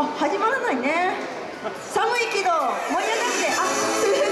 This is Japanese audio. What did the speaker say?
あ始まらないね。寒いけど盛り上がってあ